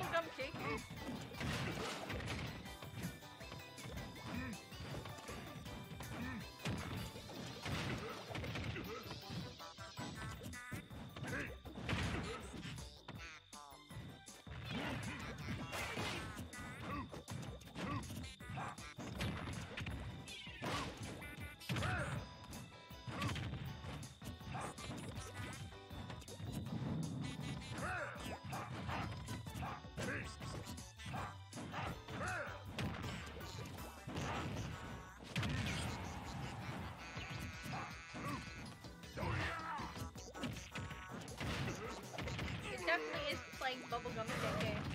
bubblegum cake. Definitely is playing bubblegum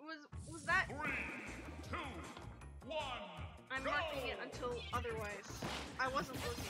Was was that? Three, two, one. I'm go! marking it until otherwise. I wasn't looking.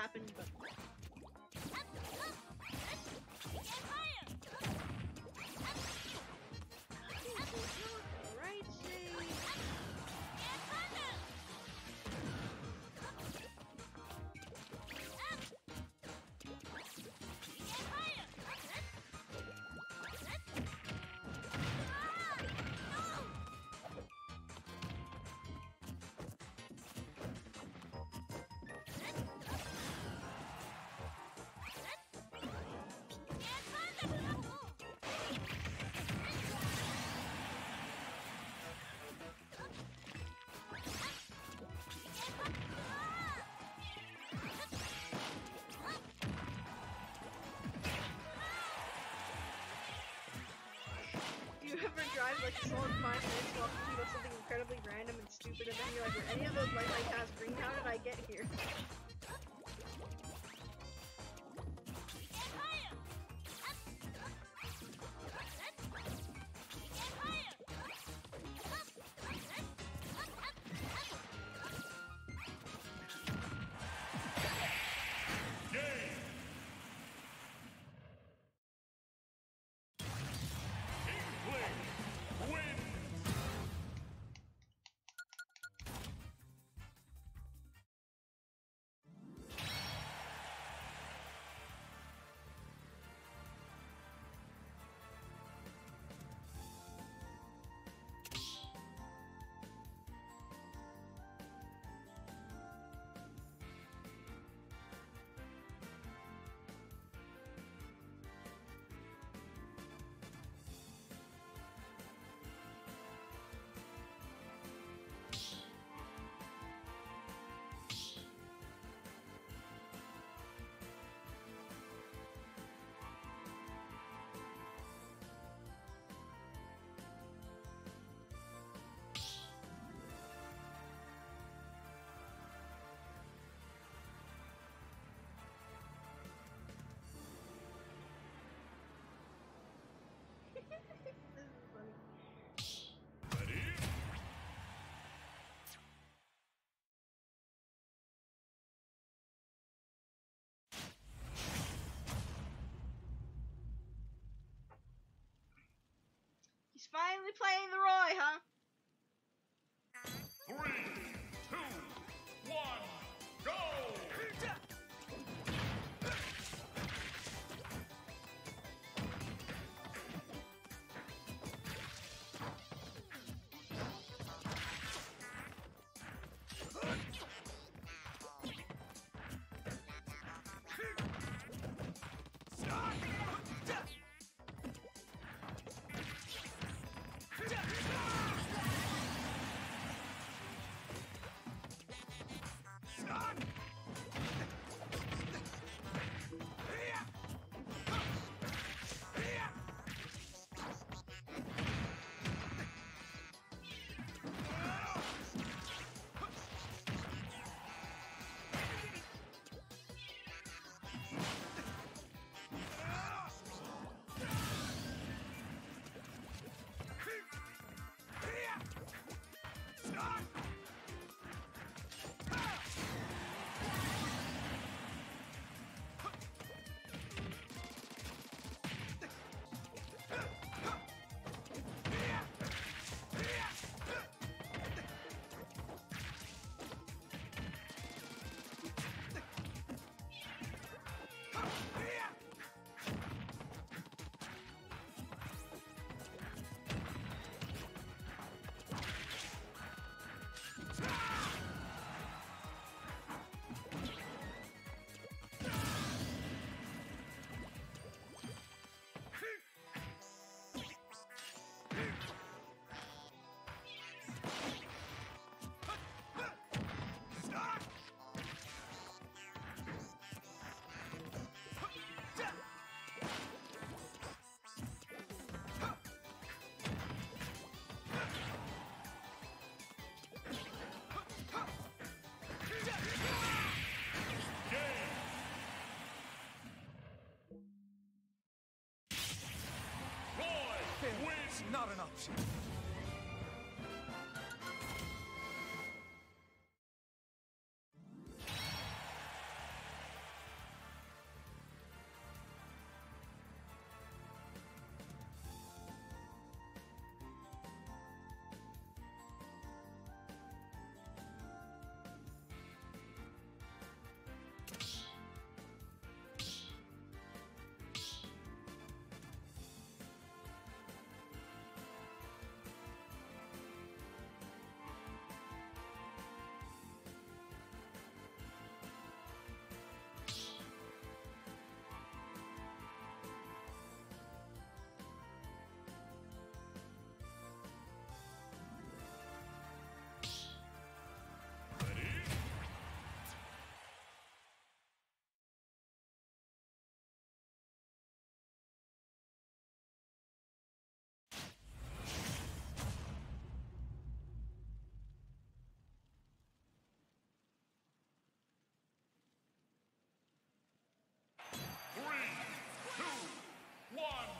Happened, but You ever drive like solid five minutes while thinking about something incredibly random and stupid, and then you're like, were any of those light light paths green? How did I get here? Finally playing the Roy, huh? вообще? one.